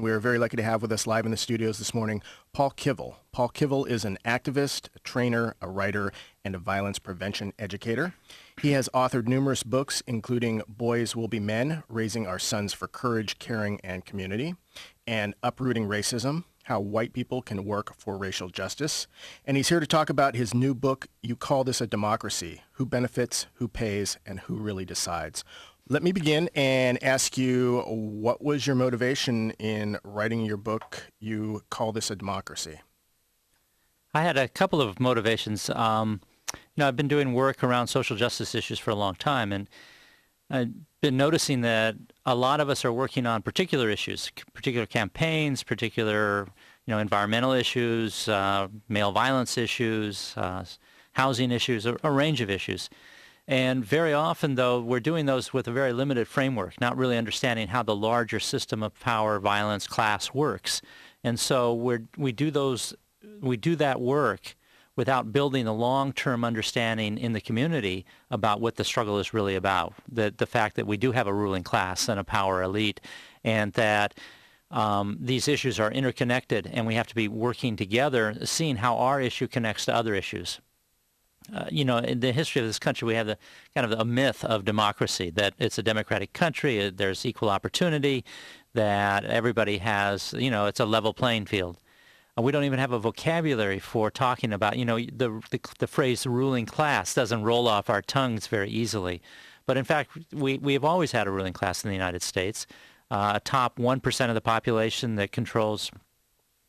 We're very lucky to have with us live in the studios this morning Paul Kivel. Paul Kivel is an activist, a trainer, a writer, and a violence prevention educator. He has authored numerous books, including Boys Will Be Men, Raising Our Sons for Courage, Caring, and Community, and Uprooting Racism, How White People Can Work for Racial Justice. And he's here to talk about his new book, You Call This a Democracy, Who Benefits, Who Pays, and Who Really Decides. Let me begin and ask you, what was your motivation in writing your book, You Call This a Democracy? I had a couple of motivations. Um, you know, I've been doing work around social justice issues for a long time, and I've been noticing that a lot of us are working on particular issues, particular campaigns, particular, you know, environmental issues, uh, male violence issues, uh, housing issues, a, a range of issues. And very often, though, we're doing those with a very limited framework, not really understanding how the larger system of power, violence, class works. And so we we do those, we do that work without building a long-term understanding in the community about what the struggle is really about. The, the fact that we do have a ruling class and a power elite, and that um, these issues are interconnected, and we have to be working together, seeing how our issue connects to other issues uh, you know, in the history of this country, we have the kind of a myth of democracy that it's a democratic country, uh, there's equal opportunity, that everybody has, you know, it's a level playing field. Uh, we don't even have a vocabulary for talking about, you know, the, the, the phrase ruling class doesn't roll off our tongues very easily. But in fact, we, we have always had a ruling class in the United States, uh, a top 1% of the population that controls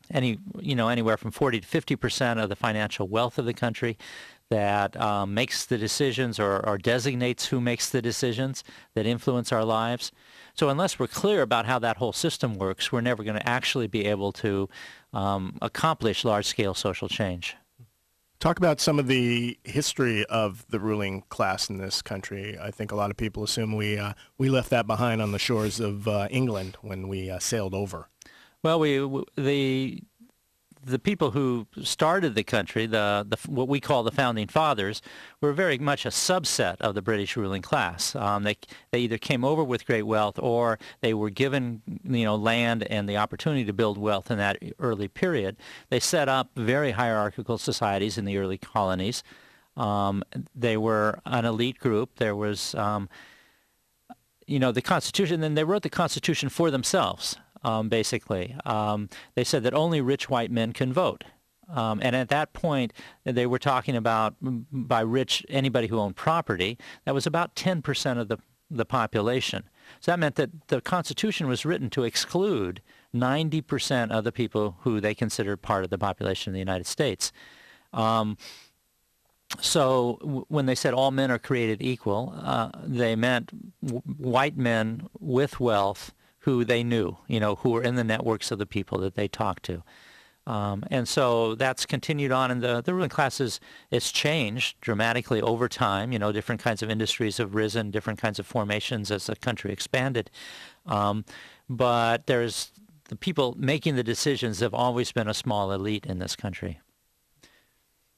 any, you know, anywhere from 40 to 50% of the financial wealth of the country that um, makes the decisions or, or, designates who makes the decisions that influence our lives. So unless we're clear about how that whole system works, we're never going to actually be able to um, accomplish large-scale social change. Talk about some of the history of the ruling class in this country. I think a lot of people assume we uh, we left that behind on the shores of uh, England when we uh, sailed over. Well, we the the people who started the country, the, the what we call the founding fathers, were very much a subset of the British ruling class. Um, they they either came over with great wealth or they were given you know land and the opportunity to build wealth in that early period. They set up very hierarchical societies in the early colonies. Um, they were an elite group. There was um, you know the Constitution. Then they wrote the Constitution for themselves um, basically. Um, they said that only rich white men can vote. Um, and at that point, they were talking about by rich anybody who owned property. That was about 10% of the, the population. So that meant that the Constitution was written to exclude 90% of the people who they considered part of the population of the United States. Um, so w- when they said all men are created equal, uh, they meant w- white men with wealth who they knew, you know, who were in the networks of the people that they talked to. Um, and so that's continued on, and the, the ruling classes it's changed dramatically over time. You know, different kinds of industries have risen, different kinds of formations as the country expanded. Um, but there's the people making the decisions have always been a small elite in this country.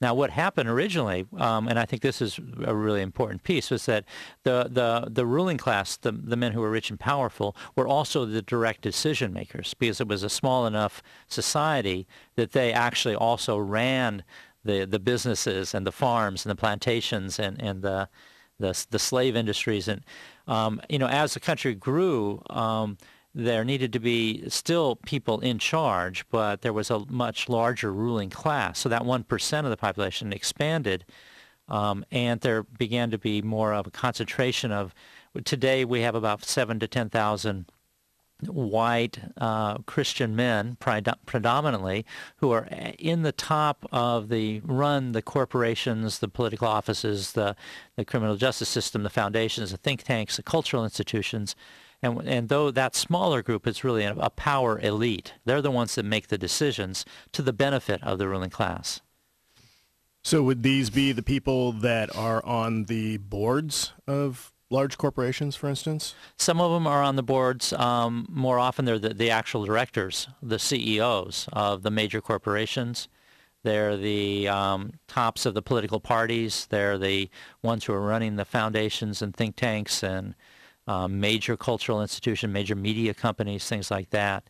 Now, what happened originally, um, and I think this is a really important piece, was that the, the, the ruling class, the, the men who were rich and powerful, were also the direct decision makers because it was a small enough society that they actually also ran the, the businesses and the farms and the plantations and, and the, the, the slave industries. And, um, you know, as the country grew, um, there needed to be still people in charge, but there was a much larger ruling class. So that 1% of the population expanded, um, and there began to be more of a concentration of, today we have about 7 to 10,000 white uh, Christian men predominantly who are in the top of the run the corporations, the political offices, the, the criminal justice system, the foundations, the think tanks, the cultural institutions, and, and though that smaller group is really a, power elite, they're the ones that make the decisions to the benefit of the ruling class. So would these be the people that are on the boards of large corporations, for instance? Some of them are on the boards. Um, more often, they're the, the, actual directors, the CEOs of the major corporations. They're the um, tops of the political parties. They're the ones who are running the foundations and think tanks and um, major cultural institution, major media companies, things like that.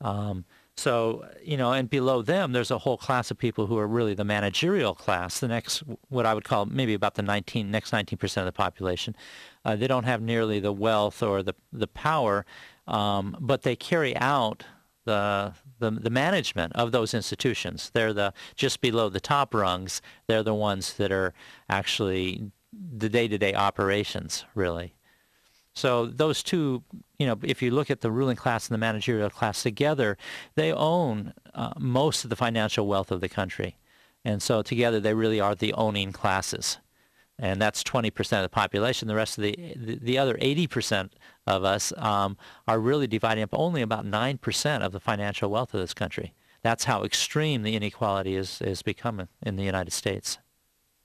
Um, so, you know, and below them, there's a whole class of people who are really the managerial class, the next, what I would call maybe about the 19, next 19% of the population. Uh, they don't have nearly the wealth or the, the power, um, but they carry out the, the, the management of those institutions. They're the just below the top rungs. They're the ones that are actually the day-to-day operations, really. So those two, you know, if you look at the ruling class and the managerial class together, they own uh, most of the financial wealth of the country. And so together they really are the owning classes. And that's 20% of the population. The rest of the, the, the other 80% of us um, are really dividing up only about 9% of the financial wealth of this country. That's how extreme the inequality is, is becoming in the United States.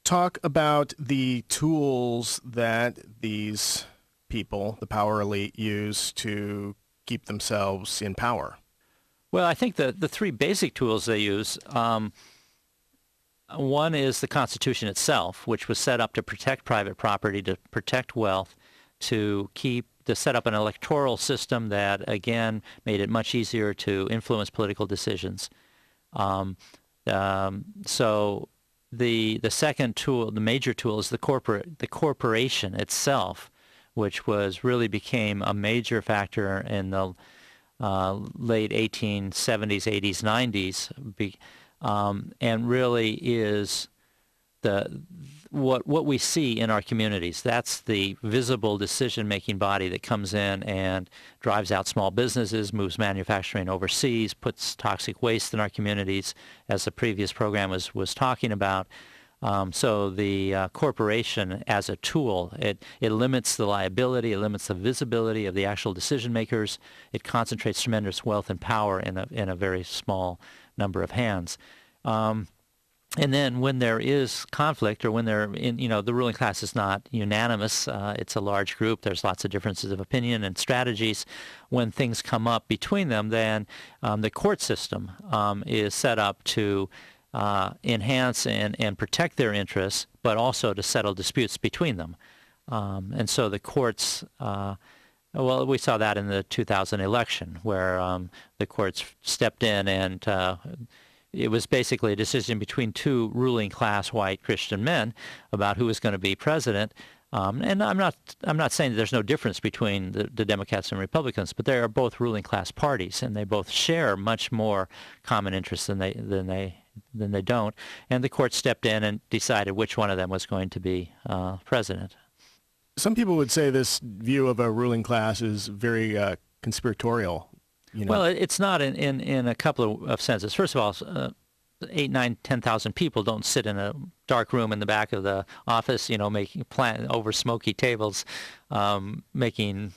Talk about the tools that these people, the power elite, use to keep themselves in power? Well, I think the, the three basic tools they use, um, one is the Constitution itself, which was set up to protect private property, to protect wealth, to keep to set up an electoral system that again made it much easier to influence political decisions. Um, um, so the the second tool, the major tool, is the corporate the corporation itself, which was really became a major factor in the uh, late 1870s, 80s, 90s, be, um, and really is the what what we see in our communities. That's the visible decision-making body that comes in and drives out small businesses, moves manufacturing overseas, puts toxic waste in our communities, as the previous program was was talking about. Um, so the uh, corporation as a tool, it, it limits the liability, it limits the visibility of the actual decision makers. It concentrates tremendous wealth and power in a, in a very small number of hands. Um, and then when there is conflict or when there in you know the ruling class is not unanimous uh, it's a large group there's lots of differences of opinion and strategies when things come up between them then um, the court system um, is set up to uh, enhance and, and protect their interests, but also to settle disputes between them. Um, and so the courts, uh, well, we saw that in the 2000 election where um, the courts stepped in and uh, it was basically a decision between two ruling class white Christian men about who was going to be president. Um, and I'm not I'm not saying that there's no difference between the, the, Democrats and Republicans, but they are both ruling class parties, and they both share much more common interests than they than they than they don't. And the court stepped in and decided which one of them was going to be uh, president. Some people would say this view of a ruling class is very uh, conspiratorial. You know? Well, it's not in, in, in a couple of, of senses. First of all, uh, eight, nine, ten thousand people don't sit in a dark room in the back of the office, you know, making plan over smoky tables, um, making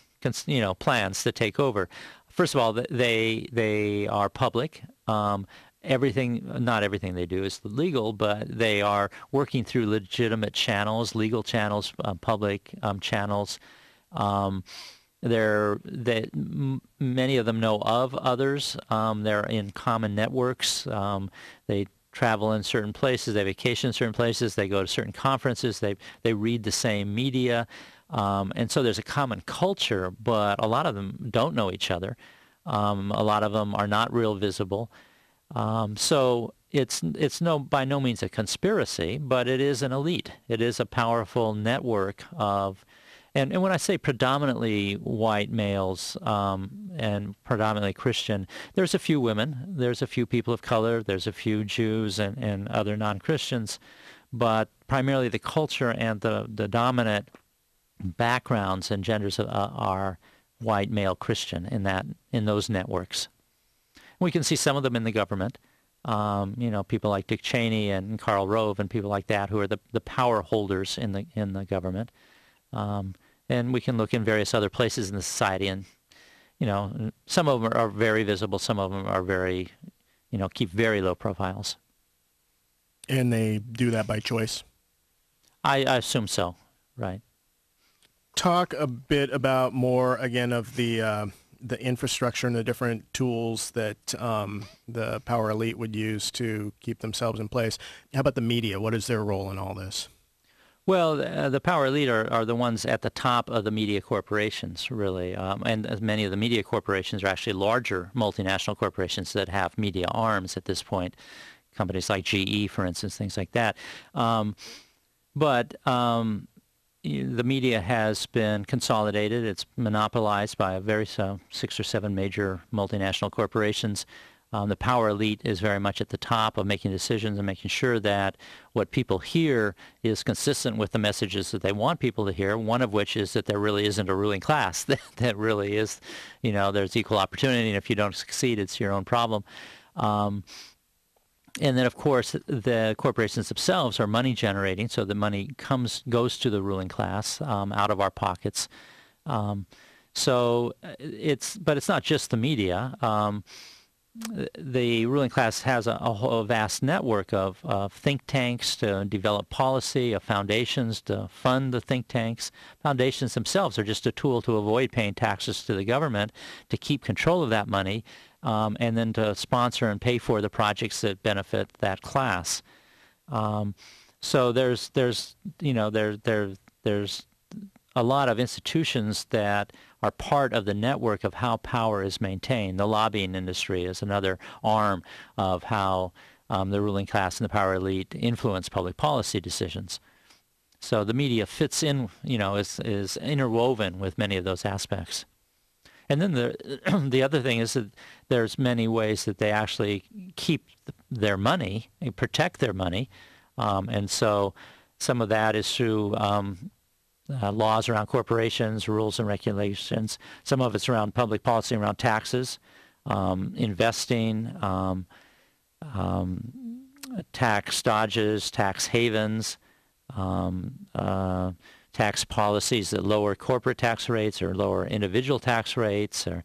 you know plans to take over. First of all, they they are public. Um, everything, not everything they do is legal, but they are working through legitimate channels, legal channels, uh, public um, channels. Um, they're they, m- many of them know of others. Um, they're in common networks. Um, they travel in certain places. They vacation in certain places. They go to certain conferences. They they read the same media, um, and so there's a common culture. But a lot of them don't know each other. Um, a lot of them are not real visible. Um, so it's it's no by no means a conspiracy, but it is an elite. It is a powerful network of, and, and when I say predominantly white males um, and predominantly Christian, there's a few women, there's a few people of color, there's a few Jews and, and other non-Christians, but primarily the culture and the, the dominant backgrounds and genders uh, are white male Christian in that in those networks. We can see some of them in the government. Um, you know, people like Dick Cheney and Karl Rove and people like that who are the, the power holders in the in the government. Um, and we can look in various other places in the society, and you know, some of them are very visible. Some of them are very, you know, keep very low profiles. And they do that by choice. I, I assume so. Right. Talk a bit about more again of the. Uh the infrastructure and the different tools that um, the power elite would use to keep themselves in place. How about the media? What is their role in all this? Well, uh, the power elite are, are the ones at the top of the media corporations, really. Um, and many of the media corporations are actually larger multinational corporations that have media arms at this point. Companies like GE, for instance, things like that. Um, but um, the media has been consolidated. It's monopolized by a very uh, six or seven major multinational corporations. Um, the power elite is very much at the top of making decisions and making sure that what people hear is consistent with the messages that they want people to hear, one of which is that there really isn't a ruling class, that, that really is, you know, there's equal opportunity, and if you don't succeed, it's your own problem. Um, and then, of course, the corporations themselves are money generating, so the money comes goes to the ruling class um, out of our pockets. Um, so it's, but it's not just the media. Um, the ruling class has a, a, whole vast network of, of, think tanks to develop policy, of foundations to fund the think tanks. Foundations themselves are just a tool to avoid paying taxes to the government, to keep control of that money, um, and then to sponsor and pay for the projects that benefit that class. Um, so there's there's you know there there there's a lot of institutions that are part of the network of how power is maintained. The lobbying industry is another arm of how um, the ruling class and the power elite influence public policy decisions. So the media fits in, you know, is, is interwoven with many of those aspects. And then the the other thing is that there's many ways that they actually keep their money, and protect their money, um, and so some of that is through um, uh, laws around corporations, rules and regulations. Some of it's around public policy around taxes, um, investing, um, um, tax dodges, tax havens, um, uh, tax policies that lower corporate tax rates or lower individual tax rates. Or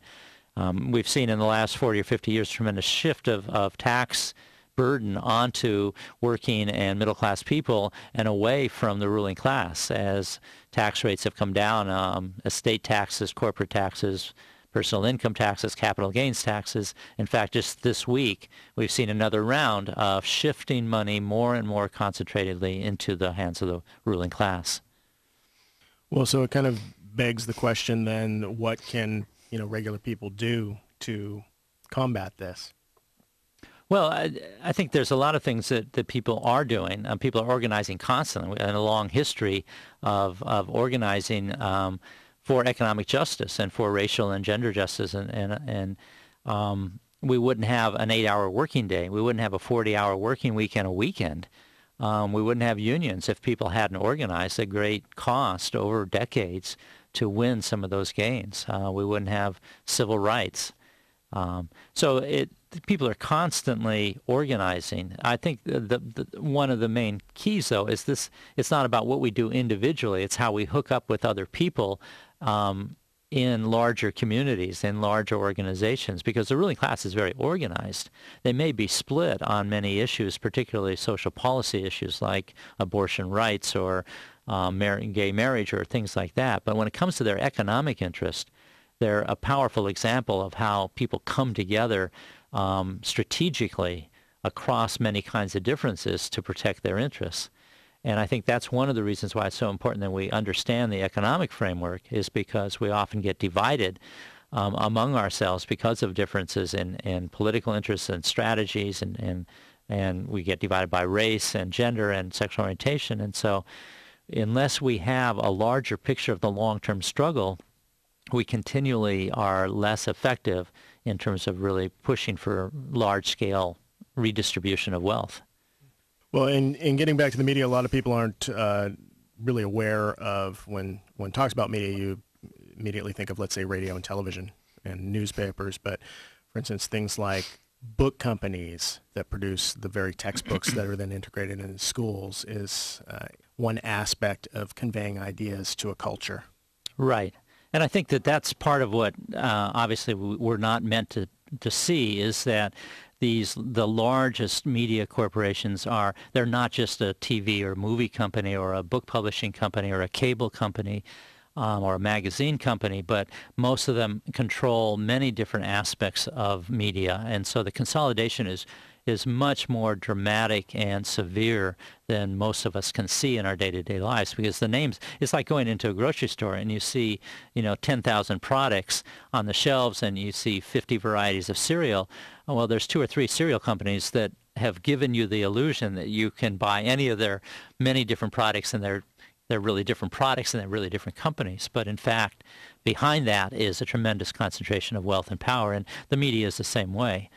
um, we've seen in the last 40 or 50 years tremendous shift of, of tax burden onto working and middle class people and away from the ruling class as tax rates have come down, um, estate taxes, corporate taxes, personal income taxes, capital gains taxes. In fact, just this week, we've seen another round of shifting money more and more concentratedly into the hands of the ruling class. Well, so it kind of begs the question then, what can, you know, regular people do to combat this? Well, I, I, think there's a lot of things that, that people are doing. Um, people are organizing constantly, and a long history of, of organizing um, for economic justice and for racial and gender justice. And, and, and um, we wouldn't have an eight-hour working day. We wouldn't have a 40-hour working week and a weekend. Um, we wouldn't have unions if people hadn't organized at great cost over decades to win some of those gains. Uh, we wouldn't have civil rights. Um, so it people are constantly organizing. I think the, the, one of the main keys, though, is this: it's not about what we do individually; it's how we hook up with other people um, in larger communities, in larger organizations. Because the ruling class is very organized. They may be split on many issues, particularly social policy issues like abortion rights or um, gay marriage or things like that. But when it comes to their economic interest, they're a powerful example of how people come together um, strategically across many kinds of differences to protect their interests. And I think that's one of the reasons why it's so important that we understand the economic framework is because we often get divided um, among ourselves because of differences in, in political interests and strategies and, and, and we get divided by race and gender and sexual orientation. And so unless we have a larger picture of the long-term struggle, we continually are less effective in terms of really pushing for large-scale redistribution of wealth. Well, in, in getting back to the media, a lot of people aren't uh, really aware of when when talks about media, you immediately think of, let's say, radio and television and newspapers. But for instance, things like book companies that produce the very textbooks that are then integrated in schools is uh, one aspect of conveying ideas to a culture. Right. And I think that that's part of what uh, obviously we're not meant to, to see is that these the largest media corporations are they're not just a TV or movie company or a book publishing company or a cable company um, or a magazine company, but most of them control many different aspects of media, and so the consolidation is is much more dramatic and severe than most of us can see in our day-to-day lives because the names it's like going into a grocery store and you see you know 10,000 products on the shelves and you see 50 varieties of cereal. Well there's two or three cereal companies that have given you the illusion that you can buy any of their many different products and they're they're really different products and they're really different companies. But in fact behind that is a tremendous concentration of wealth and power and the media is the same way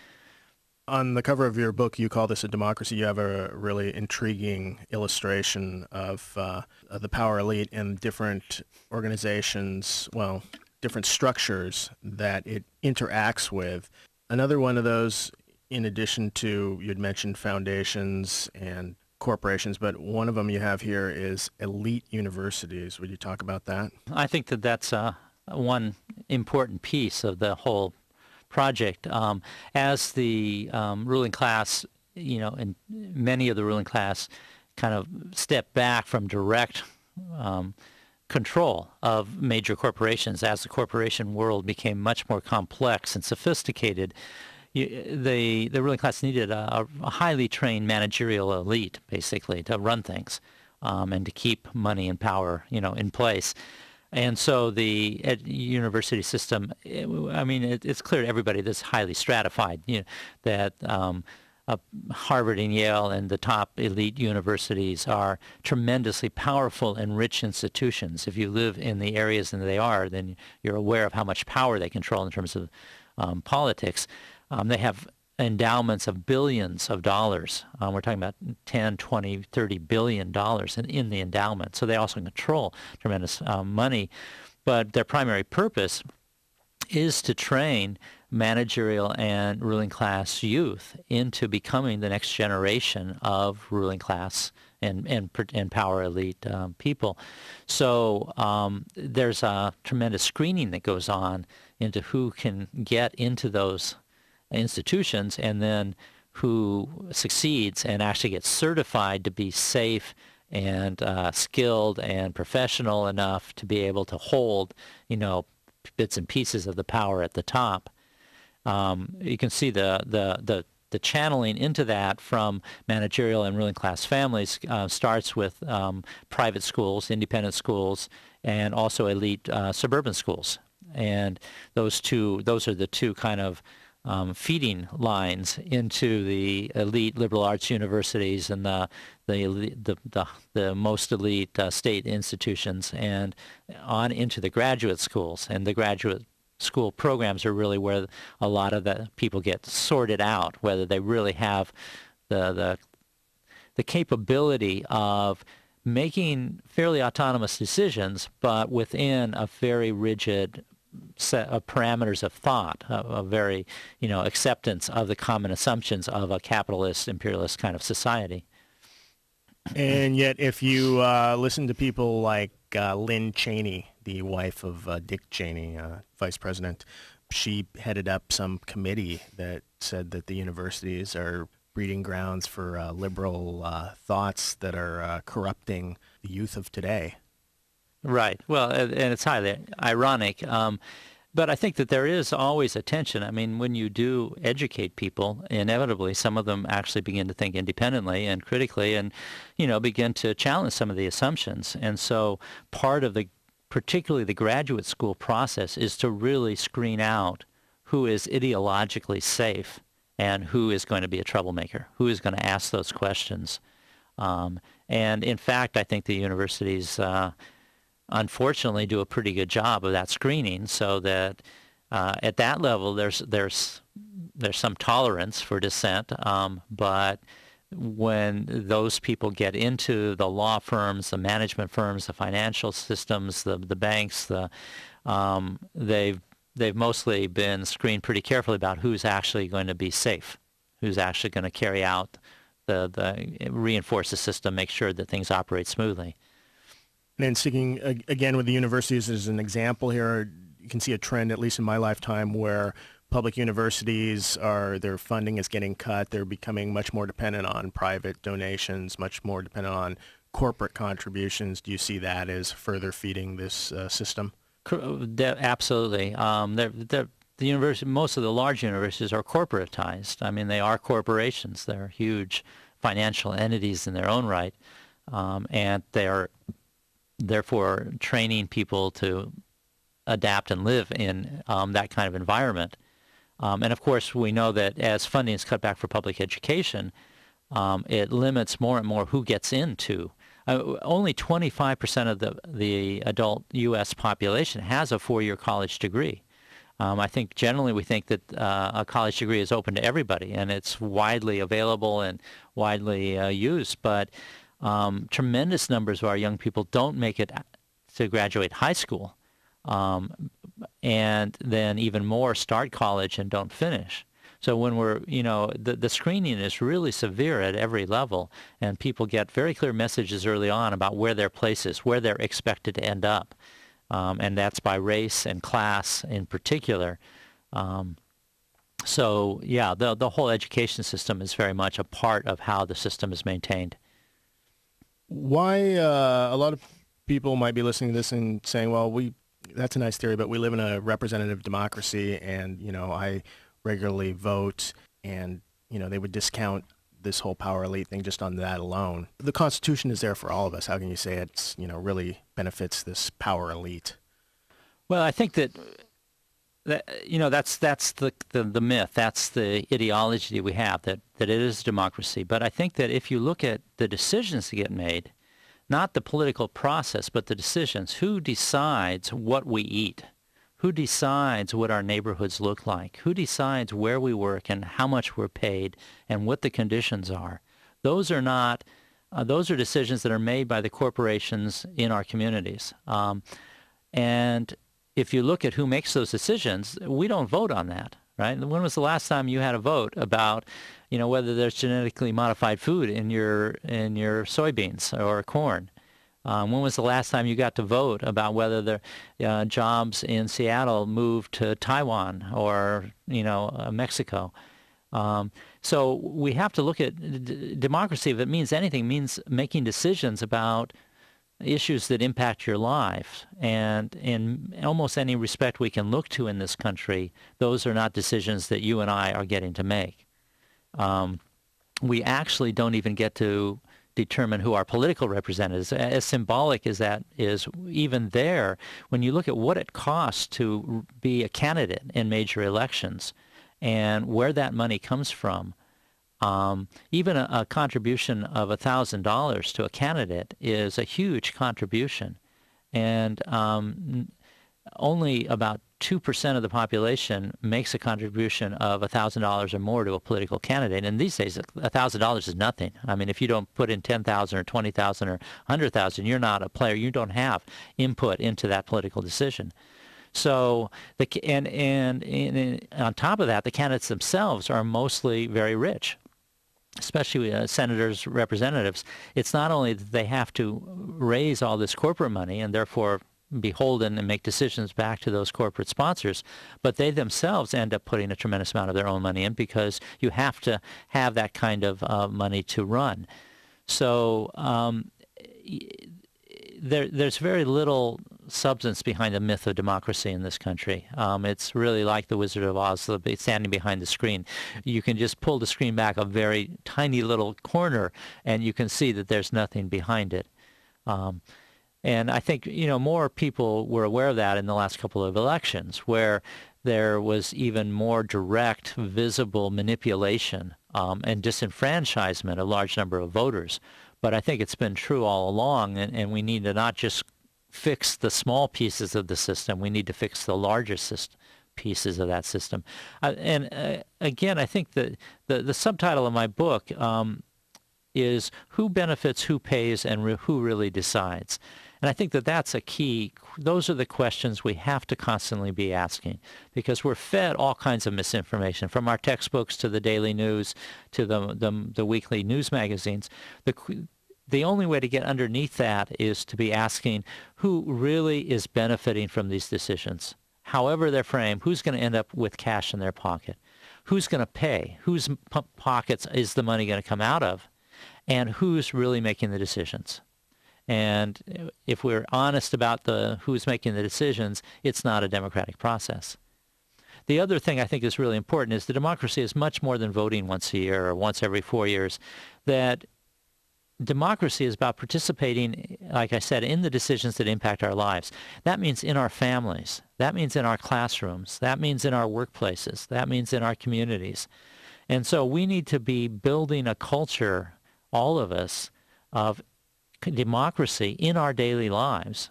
on the cover of your book, you call this a democracy. You have a really intriguing illustration of, uh, of the power elite and different organizations, well, different structures that it interacts with. Another one of those, in addition to, you'd mentioned foundations and corporations, but one of them you have here is elite universities. Would you talk about that? I think that that's uh, one important piece of the whole project. Um, as the um, ruling class, you know, and many of the ruling class kind of step back from direct um, control of major corporations as the corporation world became much more complex and sophisticated. You, the, the ruling class needed a, a, highly trained managerial elite, basically, to run things um, and to keep money and power, you know, in place. And so the university system, I mean, it, it's clear to everybody that's highly stratified, you know, that um, uh, Harvard and Yale and the top elite universities are tremendously powerful and rich institutions. If you live in the areas that they are, then you're aware of how much power they control in terms of um, politics. Um, they have endowments of billions of dollars. Um, we're talking about 10, 20, 30 billion dollars in, in the endowment. So they also control tremendous um, money. But their primary purpose is to train managerial and ruling class youth into becoming the next generation of ruling class and and, and power elite um, people. So um, there's a tremendous screening that goes on into who can get into those institutions and then who succeeds and actually gets certified to be safe and uh, skilled and professional enough to be able to hold, you know, bits and pieces of the power at the top. Um, you can see the, the, the, the, channeling into that from managerial and ruling class families uh, starts with um, private schools, independent schools, and also elite uh, suburban schools. And those two, those are the two kind of um, feeding lines into the elite liberal arts universities and the the the, the, the most elite uh, state institutions and on into the graduate schools. And the graduate school programs are really where a lot of the people get sorted out whether they really have the the the capability of making fairly autonomous decisions but within a very rigid set of parameters of thought, a, very, you know, acceptance of the common assumptions of a capitalist, imperialist kind of society. And yet, if you uh, listen to people like uh, Lynne Cheney, the wife of uh, Dick Cheney, uh, vice president, she headed up some committee that said that the universities are breeding grounds for uh, liberal uh, thoughts that are corrupting the youth of today. Right. Well, and it's highly ironic. Um, but I think that there is always a tension. I mean, when you do educate people, inevitably some of them actually begin to think independently and critically and, you know, begin to challenge some of the assumptions. And so part of the, particularly the graduate school process is to really screen out who is ideologically safe and who is going to be a troublemaker, who is going to ask those questions. Um, and in fact, I think the universities, uh, unfortunately do a pretty good job of that screening so that uh, at that level there's there's there's some tolerance for dissent um, but when those people get into the law firms, the management firms, the financial systems, the the banks, the um, they've they've mostly been screened pretty carefully about who's actually going to be safe, who's actually going to carry out the the reinforce the system, make sure that things operate smoothly. And sticking again with the universities as an example here, you can see a trend, at least in my lifetime, where public universities are their funding is getting cut. They're becoming much more dependent on private donations, much more dependent on corporate contributions. Do you see that as further feeding this uh, system? Absolutely. Um, they're, they're the university, most of the large universities are corporatized. I mean, they are corporations. They're huge financial entities in their own right, um, and they are therefore training people to adapt and live in um, that kind of environment. Um, and of course, we know that as funding is cut back for public education, um, it limits more and more who gets into. Uh, only 25% of the the adult U.S. population has a four-year college degree. Um, I think generally we think that uh, a college degree is open to everybody and it's widely available and widely uh, used. But um, tremendous numbers of our young people don't make it to graduate high school, um, and then even more start college and don't finish. So when we're, you know, the, the screening is really severe at every level, and people get very clear messages early on about where their place is, where they're expected to end up, um, and that's by race and class in particular. Um, so yeah, the the whole education system is very much a part of how the system is maintained. Why uh, a lot of people might be listening to this and saying, "Well, we that's a nice theory, but we live in a representative democracy, and you know, I regularly vote, and you know, they would discount this whole power elite thing just on that alone. The Constitution is there for all of us. How can you say it's you know really benefits this power elite? Well, I think that you know that's that's the, the, the myth. That's the ideology we have that that it is democracy. But i think that if you look at the decisions that get made not the political process but the decisions who decides what we eat who decides what our neighborhoods look like who decides where we work and how much we're paid and what the conditions are those are not uh, those are decisions that are made by the corporations in our communities. Um, and if you look at who makes those decisions, we don't vote on that, right? When was the last time you had a vote about, you know, whether there's genetically modified food in your in your soybeans or corn? Um, when was the last time you got to vote about whether the uh, jobs in Seattle moved to Taiwan or you know uh, Mexico? Um, so we have to look at d- democracy. If it means anything, means making decisions about issues that impact your life. And in almost any respect we can look to in this country, those are not decisions that you and I are getting to make. Um, we actually don't even get to determine who our political representatives. As symbolic as that is, even there, when you look at what it costs to be a candidate in major elections and where that money comes from, um, even a, a, contribution of $1,000 to a candidate is a huge contribution. And um, only about 2% of the population makes a contribution of $1,000 or more to a political candidate. And these days, $1,000 is nothing. I mean, if you don't put in 10,000 or 20,000 or 100,000, you're not a player. You don't have input into that political decision. So the and, and, and on top of that, the candidates themselves are mostly very rich especially uh, senators, representatives, it's not only that they have to raise all this corporate money and therefore be beholden and make decisions back to those corporate sponsors, but they themselves end up putting a tremendous amount of their own money in because you have to have that kind of uh, money to run. So um, there, there's very little substance behind the myth of democracy in this country. Um, it's really like the Wizard of Oz, standing behind the screen. You can just pull the screen back a very tiny little corner, and you can see that there's nothing behind it. Um, and I think you know more people were aware of that in the last couple of elections, where there was even more direct, visible manipulation um, and disenfranchisement of a large number of voters. But I think it's been true all along, and, and we need to not just fix the small pieces of the system. We need to fix the larger system, pieces of that system. Uh, and uh, again, I think that the, the subtitle of my book um, is Who Benefits, Who Pays, and re- Who Really Decides. And I think that that's a key. Those are the questions we have to constantly be asking because we're fed all kinds of misinformation from our textbooks to the daily news to the, the, the weekly news magazines. The, the only way to get underneath that is to be asking who really is benefiting from these decisions. However they're framed, who's going to end up with cash in their pocket? Who's going to pay? Whose pockets is the money going to come out of? And who's really making the decisions? And if we're honest about the who's making the decisions, it's not a democratic process. The other thing I think is really important is the democracy is much more than voting once a year or once every four years. That democracy is about participating, like I said, in the decisions that impact our lives. That means in our families. That means in our classrooms. That means in our workplaces. That means in our communities. And so we need to be building a culture, all of us, of democracy in our daily lives.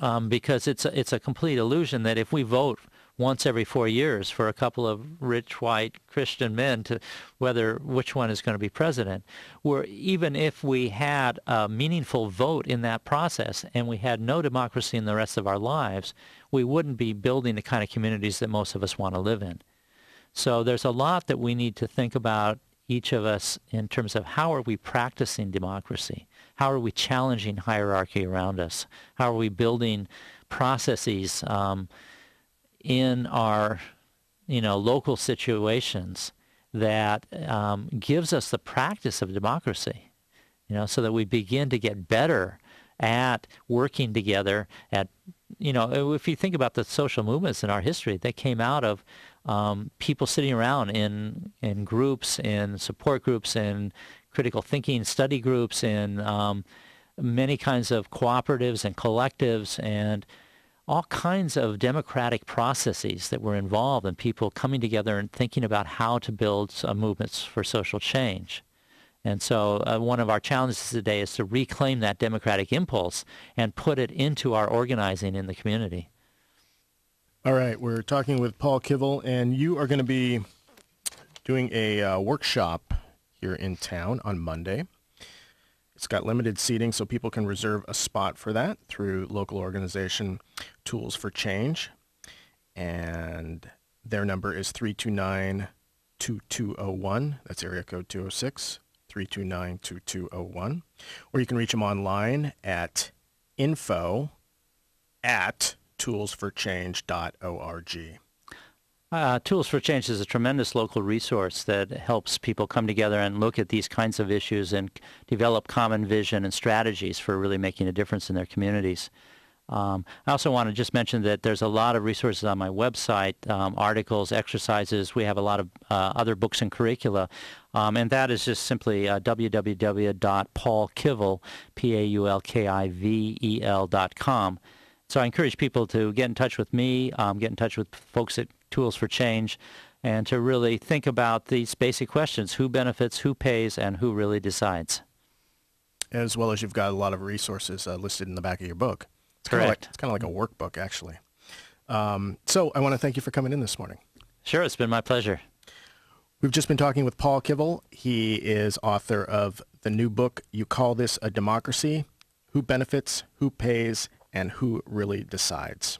Um, because it's a, it's a complete illusion that if we vote once every four years for a couple of rich white Christian men to whether which one is going to be president. Where even if we had a meaningful vote in that process and we had no democracy in the rest of our lives, we wouldn't be building the kind of communities that most of us want to live in. So there's a lot that we need to think about each of us in terms of how are we practicing democracy? How are we challenging hierarchy around us? How are we building processes um, in our, you know, local situations that um, gives us the practice of democracy, you know, so that we begin to get better at working together at you know if you think about the social movements in our history they came out of um, people sitting around in in groups in support groups in critical thinking study groups in um, many kinds of cooperatives and collectives and all kinds of democratic processes that were involved and people coming together and thinking about how to build uh, movements for social change. And so uh, one of our challenges today is to reclaim that democratic impulse and put it into our organizing in the community. All right, we're talking with Paul Kivel, and you are going to be doing a uh, workshop here in town on Monday. It's got limited seating, so people can reserve a spot for that through local organization Tools for Change. And their number is 329-2201. That's area code 206, 329-2201. Or you can reach them online at info at toolsforchange.org. Uh, Tools for Change is a tremendous local resource that helps people come together and look at these kinds of issues and develop common vision and strategies for really making a difference in their communities. Um, I also want to just mention that there's a lot of resources on my website, um, articles, exercises. We have a lot of uh, other books and curricula. Um, and that is just simply uh, www.paulkivel, P-A-U-L-K-I-V-E-L.com. So I encourage people to get in touch with me, um, get in touch with folks at Tools for Change, and to really think about these basic questions. Who benefits, who pays, and who really decides? As well as you've got a lot of resources uh, listed in the back of your book. It's Correct. Kind like, it's kind of like a workbook, actually. Um, so I want to thank you for coming in this morning. Sure, it's been my pleasure. We've just been talking with Paul Kivel. He is author of the new book, You Call This a Democracy? Who Benefits, Who Pays, and Who Really Decides?